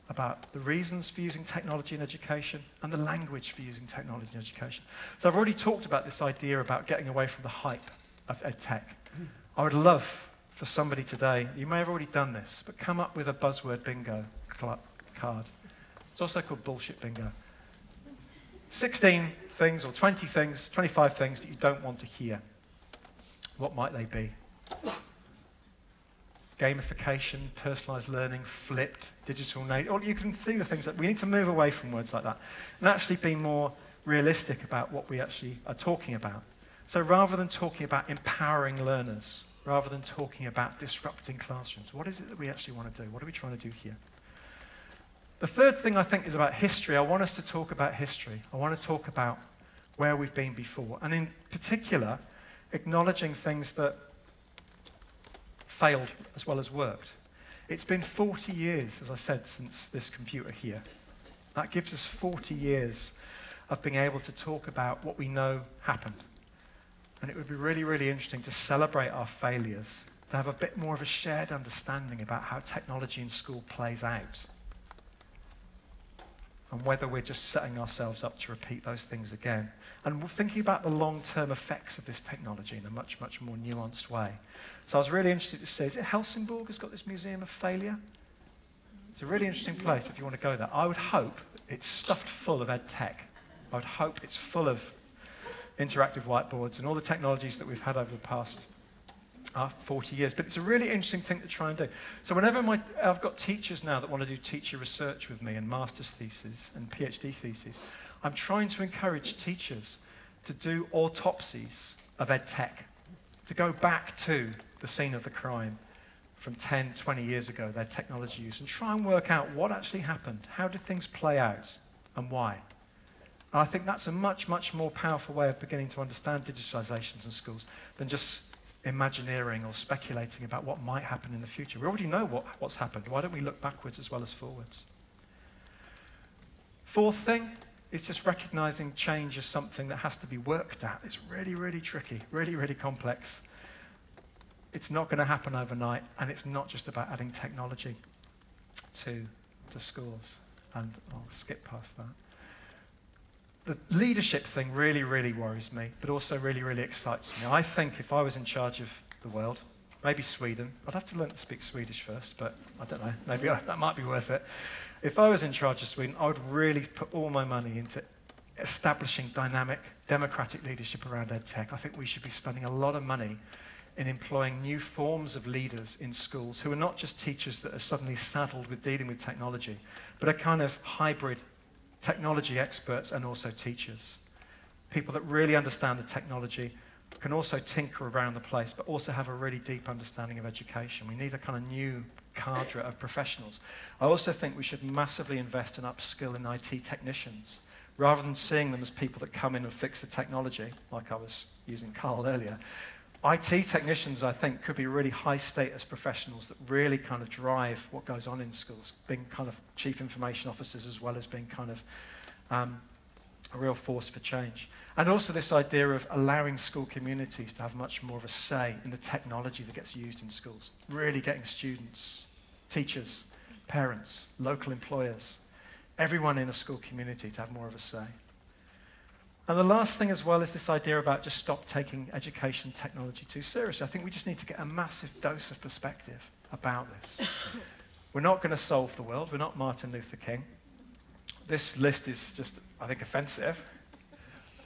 about the reasons for using technology in education and the language for using technology in education. So I've already talked about this idea about getting away from the hype of ed tech. I would love for somebody today, you may have already done this, but come up with a buzzword bingo card. It's also called bullshit bingo. 16 things or 20 things, 25 things that you don't want to hear. What might they be? Gamification, personalized learning, flipped, digital native. You can see the things that we need to move away from words like that and actually be more realistic about what we actually are talking about. So rather than talking about empowering learners, rather than talking about disrupting classrooms. What is it that we actually want to do? What are we trying to do here? The third thing I think is about history. I want us to talk about history. I want to talk about where we've been before. And in particular, acknowledging things that failed as well as worked. It's been 40 years, as I said, since this computer here. That gives us 40 years of being able to talk about what we know happened. And it would be really, really interesting to celebrate our failures, to have a bit more of a shared understanding about how technology in school plays out. And whether we're just setting ourselves up to repeat those things again. And we're thinking about the long term effects of this technology in a much, much more nuanced way. So I was really interested to see is it Helsingborg has got this museum of failure? It's a really interesting place if you want to go there. I would hope it's stuffed full of ed tech. I would hope it's full of interactive whiteboards and all the technologies that we've had over the past uh, 40 years. But it's a really interesting thing to try and do. So whenever my, I've got teachers now that want to do teacher research with me and master's theses and PhD theses, I'm trying to encourage teachers to do autopsies of ed tech, to go back to the scene of the crime from 10, 20 years ago, their technology use, and try and work out what actually happened. How did things play out and why? And I think that's a much, much more powerful way of beginning to understand digitalizations in schools than just imagineering or speculating about what might happen in the future. We already know what, what's happened. Why don't we look backwards as well as forwards? Fourth thing is just recognizing change as something that has to be worked at. It's really, really tricky, really, really complex. It's not going to happen overnight, and it's not just about adding technology to, to schools. And I'll skip past that the leadership thing really, really worries me, but also really, really excites me. I think if I was in charge of the world, maybe Sweden, I'd have to learn to speak Swedish first, but I don't know, maybe I, that might be worth it. If I was in charge of Sweden, I would really put all my money into establishing dynamic, democratic leadership around EdTech. I think we should be spending a lot of money in employing new forms of leaders in schools who are not just teachers that are suddenly saddled with dealing with technology, but a kind of hybrid technology experts and also teachers. People that really understand the technology, can also tinker around the place, but also have a really deep understanding of education. We need a kind of new cadre of professionals. I also think we should massively invest in upskill in IT technicians, rather than seeing them as people that come in and fix the technology, like I was using Carl earlier. IT technicians, I think, could be really high status professionals that really kind of drive what goes on in schools, being kind of chief information officers as well as being kind of um, a real force for change. And also this idea of allowing school communities to have much more of a say in the technology that gets used in schools, really getting students, teachers, parents, local employers, everyone in a school community to have more of a say. And the last thing as well is this idea about just stop taking education technology too seriously. I think we just need to get a massive dose of perspective about this. We're not going to solve the world. We're not Martin Luther King. This list is just, I think, offensive.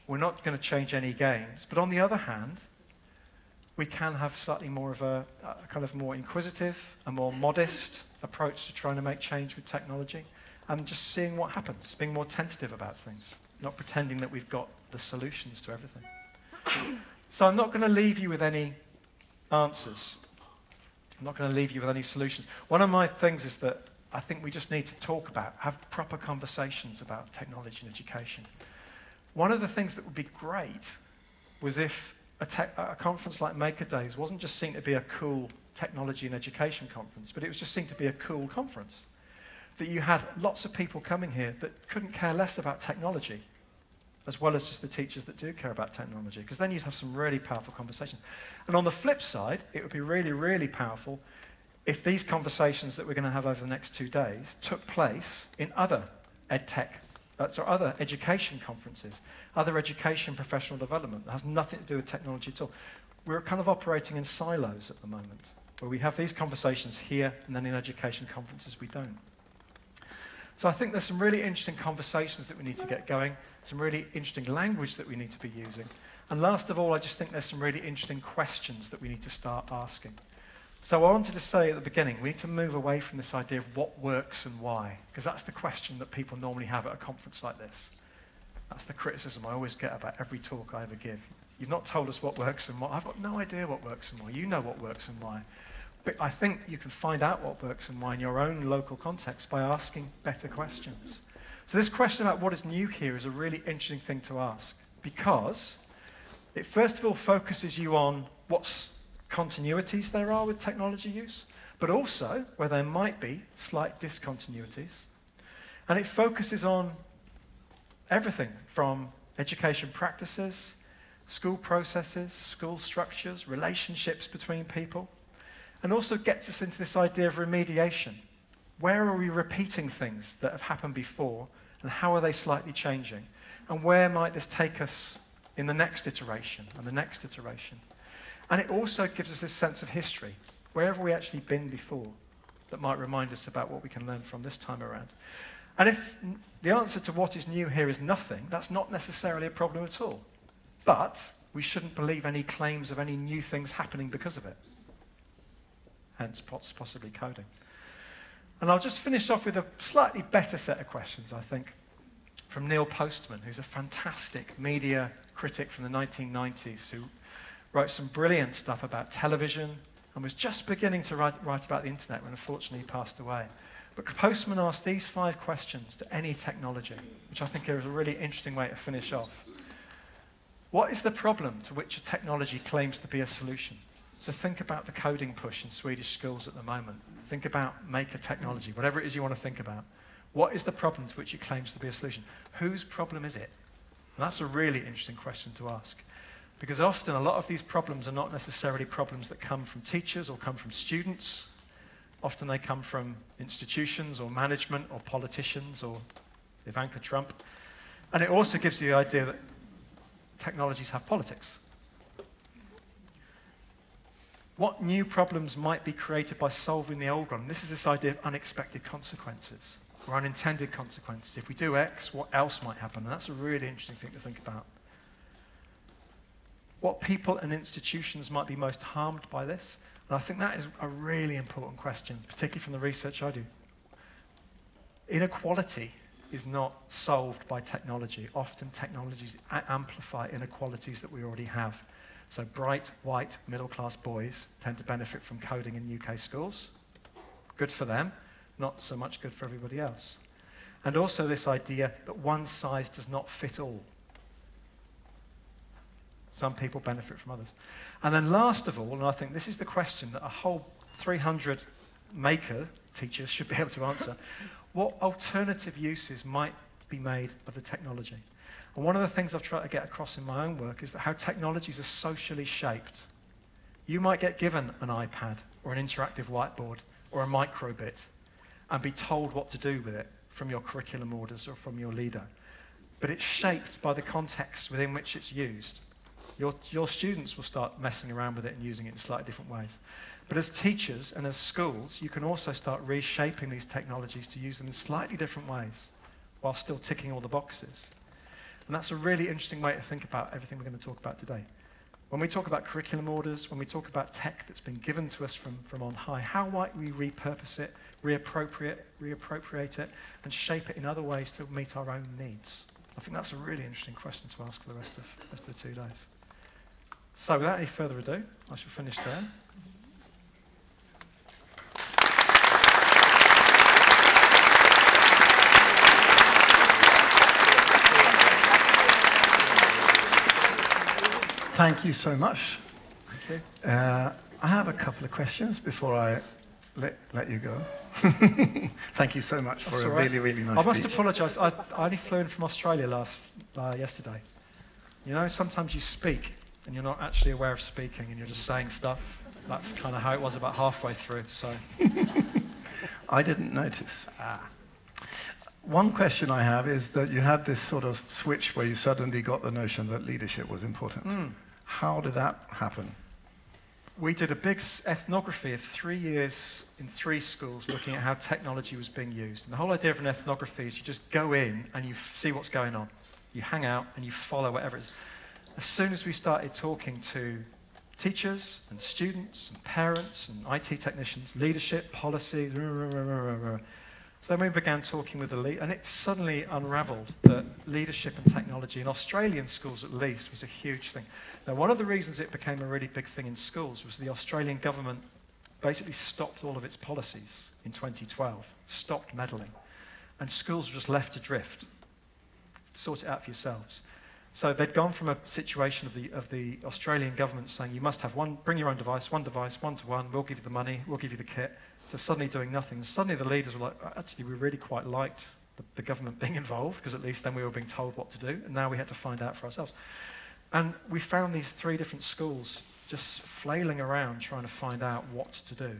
We're not going to change any games. But on the other hand, we can have slightly more of a, a kind of more inquisitive, a more modest approach to trying to make change with technology and just seeing what happens, being more tentative about things not pretending that we've got the solutions to everything. so I'm not going to leave you with any answers. I'm not going to leave you with any solutions. One of my things is that I think we just need to talk about, have proper conversations about technology and education. One of the things that would be great was if a, a, conference like Maker Days wasn't just seen to be a cool technology and education conference, but it was just seen to be a cool conference that you had lots of people coming here that couldn't care less about technology, as well as just the teachers that do care about technology, because then you'd have some really powerful conversations. And on the flip side, it would be really, really powerful if these conversations that we're going to have over the next two days took place in other edtech, uh, so other education conferences, other education professional development that has nothing to do with technology at all. We're kind of operating in silos at the moment, where we have these conversations here, and then in education conferences we don't. So I think there's some really interesting conversations that we need to get going, some really interesting language that we need to be using. And last of all, I just think there's some really interesting questions that we need to start asking. So I wanted to say at the beginning, we need to move away from this idea of what works and why, because that's the question that people normally have at a conference like this. That's the criticism I always get about every talk I ever give. You've not told us what works and why. I've got no idea what works and why. You know what works and why. But I think you can find out what works and why in your own local context by asking better questions. So, this question about what is new here is a really interesting thing to ask because it first of all focuses you on what continuities there are with technology use, but also where there might be slight discontinuities. And it focuses on everything from education practices, school processes, school structures, relationships between people and also gets us into this idea of remediation. Where are we repeating things that have happened before, and how are they slightly changing? And where might this take us in the next iteration and the next iteration? And it also gives us this sense of history. Where have we actually been before that might remind us about what we can learn from this time around? And if the answer to what is new here is nothing, that's not necessarily a problem at all. But we shouldn't believe any claims of any new things happening because of it hence possibly coding. And I'll just finish off with a slightly better set of questions, I think, from Neil Postman, who's a fantastic media critic from the 1990s who wrote some brilliant stuff about television, and was just beginning to write, write about the internet when unfortunately he passed away. But Postman asked these five questions to any technology, which I think is a really interesting way to finish off. What is the problem to which a technology claims to be a solution? So think about the coding push in Swedish schools at the moment. Think about maker technology, whatever it is you want to think about. What is the problem to which it claims to be a solution? Whose problem is it? And that's a really interesting question to ask. Because often a lot of these problems are not necessarily problems that come from teachers or come from students. Often they come from institutions or management or politicians or Ivanka Trump. And it also gives you the idea that technologies have politics. What new problems might be created by solving the old one? This is this idea of unexpected consequences or unintended consequences. If we do X, what else might happen? And that's a really interesting thing to think about. What people and institutions might be most harmed by this? And I think that is a really important question, particularly from the research I do. Inequality is not solved by technology. Often technologies amplify inequalities that we already have. So bright, white, middle-class boys tend to benefit from coding in UK schools. Good for them, not so much good for everybody else. And also this idea that one size does not fit all. Some people benefit from others. And then last of all, and I think this is the question that a whole 300 maker teachers should be able to answer, what alternative uses might be made of the technology? And one of the things I've tried to get across in my own work is that how technologies are socially shaped. You might get given an iPad or an interactive whiteboard or a microbit and be told what to do with it from your curriculum orders or from your leader. But it's shaped by the context within which it's used. Your, your students will start messing around with it and using it in slightly different ways. But as teachers and as schools, you can also start reshaping these technologies to use them in slightly different ways while still ticking all the boxes. And that's a really interesting way to think about everything we're going to talk about today. When we talk about curriculum orders, when we talk about tech that's been given to us from, from on high, how might we repurpose it, reappropriate, reappropriate it, and shape it in other ways to meet our own needs? I think that's a really interesting question to ask for the rest of, rest of the two days. So without any further ado, I shall finish there. Thank you so much. Uh, I have a couple of questions before I let, let you go. Thank you so much for That's a right. really, really nice I must speech. apologise. I, I only flew in from Australia last uh, yesterday. You know, sometimes you speak and you're not actually aware of speaking and you're just saying stuff. That's kind of how it was about halfway through. So I didn't notice. Ah. One question I have is that you had this sort of switch where you suddenly got the notion that leadership was important. Mm. How did that happen? We did a big ethnography of three years in three schools looking at how technology was being used. And the whole idea of an ethnography is you just go in and you see what's going on. You hang out and you follow whatever it is. As soon as we started talking to teachers and students and parents and IT technicians, leadership, policy, so then we began talking with the lead, and it suddenly unraveled that leadership and technology in Australian schools at least was a huge thing. Now, one of the reasons it became a really big thing in schools was the Australian government basically stopped all of its policies in 2012, stopped meddling, and schools were just left adrift. Sort it out for yourselves. So they'd gone from a situation of the, of the Australian government saying you must have one, bring your own device, one device, one to one, we'll give you the money, we'll give you the kit, to suddenly doing nothing. Suddenly the leaders were like, actually, we really quite liked the, the government being involved because at least then we were being told what to do, and now we had to find out for ourselves. And we found these three different schools just flailing around trying to find out what to do.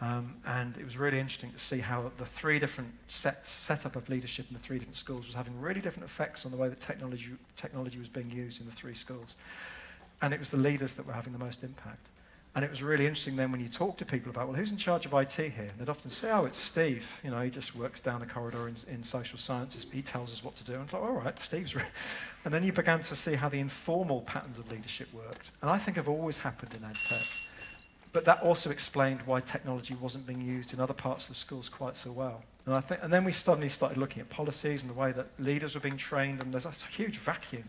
Um, and it was really interesting to see how the three different sets, setup of leadership in the three different schools was having really different effects on the way that technology, technology was being used in the three schools. And it was the leaders that were having the most impact. And it was really interesting then when you talk to people about, well, who's in charge of IT here? They'd often say, oh, it's Steve. You know, he just works down the corridor in, in social sciences. He tells us what to do. And I thought, all right, Steve's. And then you began to see how the informal patterns of leadership worked. And I think have always happened in ed tech. But that also explained why technology wasn't being used in other parts of the schools quite so well. And, I think, and then we suddenly started looking at policies and the way that leaders were being trained, and there's a huge vacuum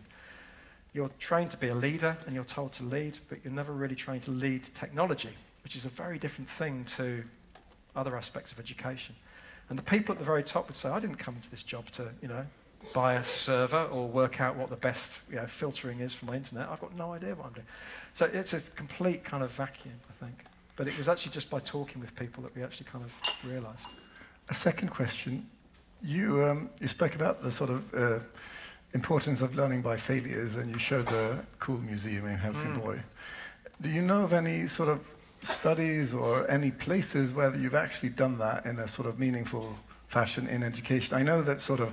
you're trained to be a leader and you're told to lead, but you're never really trained to lead technology, which is a very different thing to other aspects of education. And the people at the very top would say, I didn't come into this job to, you know, buy a server or work out what the best you know, filtering is for my internet. I've got no idea what I'm doing. So it's a complete kind of vacuum, I think. But it was actually just by talking with people that we actually kind of realized. A second question. You, um, you spoke about the sort of uh, importance of learning by failures, and you showed the cool museum in Helsingborg. Mm. Do you know of any sort of studies or any places where you've actually done that in a sort of meaningful fashion in education? I know that sort of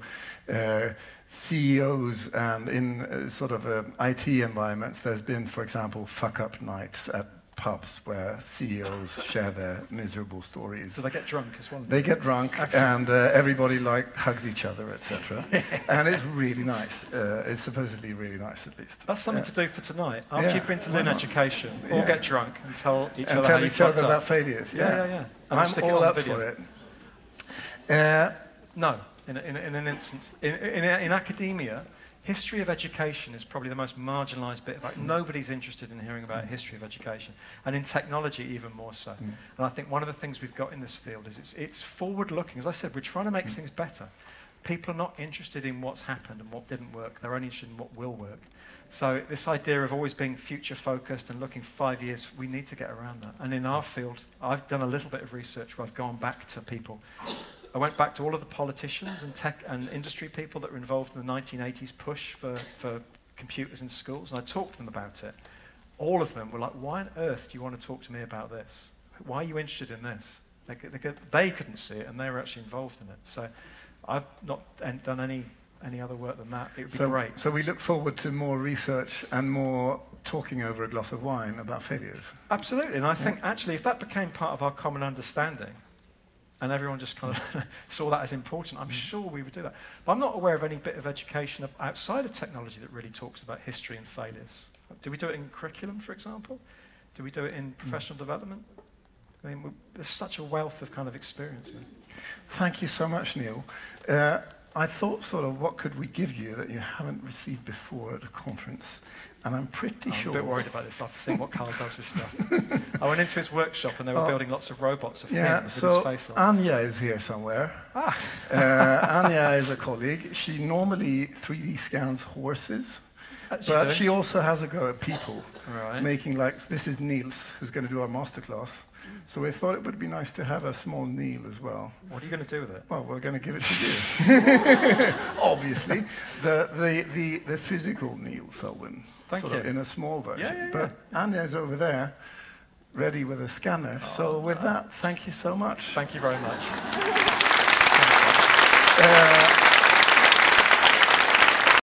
uh, CEOs and in uh, sort of uh, IT environments, there's been, for example, fuck up nights at pubs where CEOs share their miserable stories. So they get drunk as well. They get drunk, and uh, everybody like hugs each other, etc. and it's really nice. Uh, it's supposedly really nice, at least. That's something to do for tonight. After yeah, you've been to Learn Education, all yeah. get drunk and tell each and other tell how each other up. about failures. Yeah, yeah, yeah. yeah. I'm all up for it. Uh, no, in, in, in, an instance, in, in, in academia, history of education is probably the most marginalized bit. of Like, nobody's interested in hearing about history of education. And in technology, even more so. Mm. And I think one of the things we've got in this field is it's, it's forward looking. As I said, we're trying to make mm. things better. People are not interested in what's happened and what didn't work. They're only interested in what will work. So this idea of always being future focused and looking five years, we need to get around that. And in our field, I've done a little bit of research where I've gone back to people I went back to all of the politicians and tech and industry people that were involved in the 1980s push for, for computers in schools, and I talked to them about it. All of them were like, why on earth do you want to talk to me about this? Why are you interested in this? They, they, they couldn't see it, and they were actually involved in it. So I've not done any, any other work than that. It would be so, great. So we look forward to more research and more talking over a glass of wine about failures. Absolutely, and I yeah. think actually if that became part of our common understanding, and everyone just kind of saw that as important, I'm sure we would do that. But I'm not aware of any bit of education outside of technology that really talks about history and failures. Do we do it in curriculum, for example? Do we do it in professional mm. development? I mean, there's such a wealth of kind of experience. Thank you so much, Neil. Uh, I thought sort of what could we give you that you haven't received before at a conference? And I'm pretty I'm sure. I'm a bit worried about this. I've seen what Carl does with stuff. I went into his workshop and they were oh, building lots of robots of yeah, him so with his face on. Anya is here somewhere. Ah. uh, Anya is a colleague. She normally 3D scans horses. But she also has a go at people, right. making like, this is Niels, who's going to do our masterclass. So we thought it would be nice to have a small Neil as well. What are you going to do with it? Well, we're going to give it to you. Obviously. The, the, the, the physical Neil Selwyn. Thank sort you. Of in a small version. Yeah, yeah, but yeah. Anya's over there, ready with a scanner. Oh, so with that, thank you so much. Thank you very much. Uh,